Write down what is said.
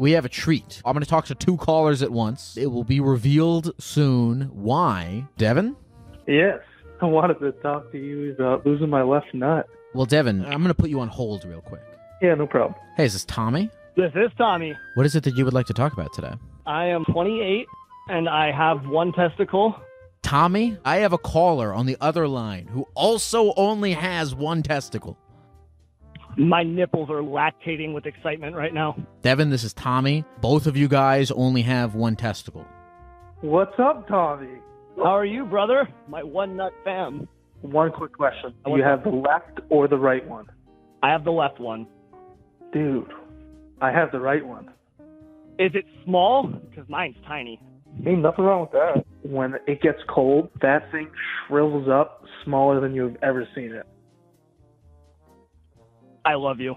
we have a treat. I'm going to talk to two callers at once. It will be revealed soon why. Devin? Yes. I wanted to talk to you about losing my left nut. Well, Devin, I'm going to put you on hold real quick. Yeah, no problem. Hey, is this Tommy? This is Tommy. What is it that you would like to talk about today? I am 28 and I have one testicle. Tommy, I have a caller on the other line who also only has one testicle. My nipples are lactating with excitement right now. Devin, this is Tommy. Both of you guys only have one testicle. What's up, Tommy? How are you, brother? My one nut fam. One quick question. Do you have the left or the right one? I have the left one. Dude, I have the right one. Is it small? Because mine's tiny. Ain't nothing wrong with that. When it gets cold, that thing shrivels up smaller than you've ever seen it. I love you.